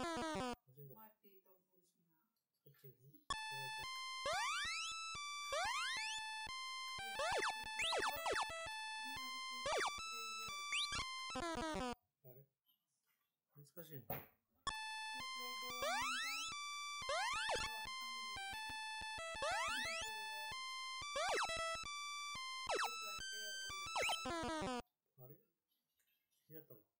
you あれ？難しいあれ？やった。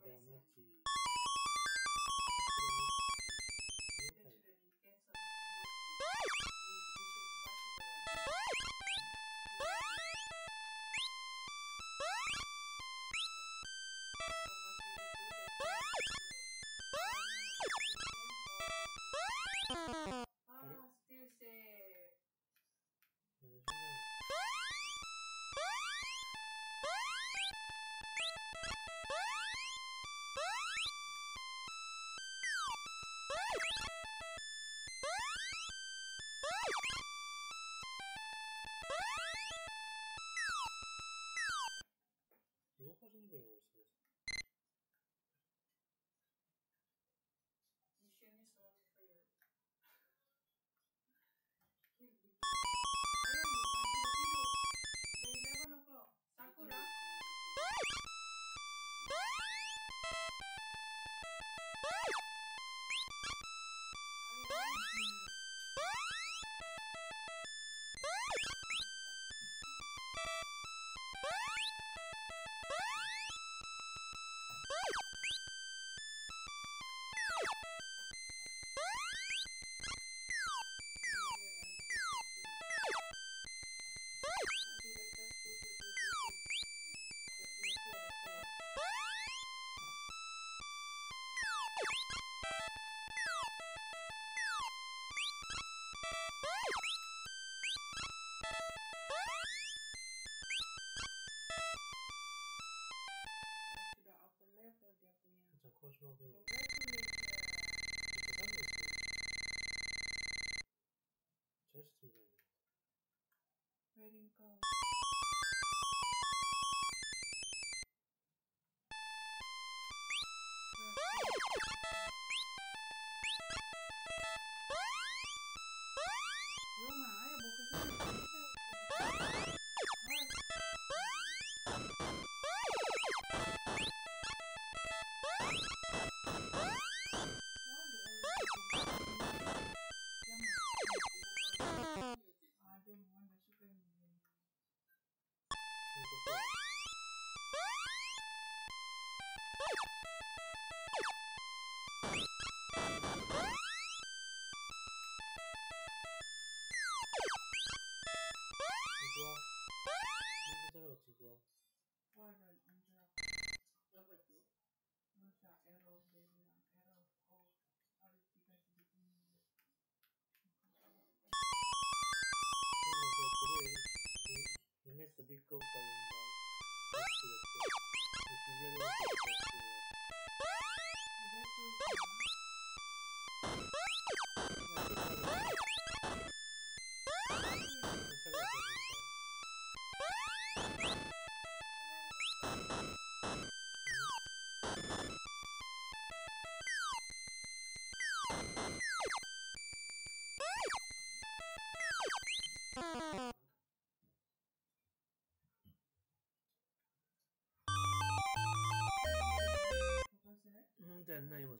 program aqui. something else. Because I'm going to Just to Writing code. Mr. Big Company. you was that? うん、じゃあ何も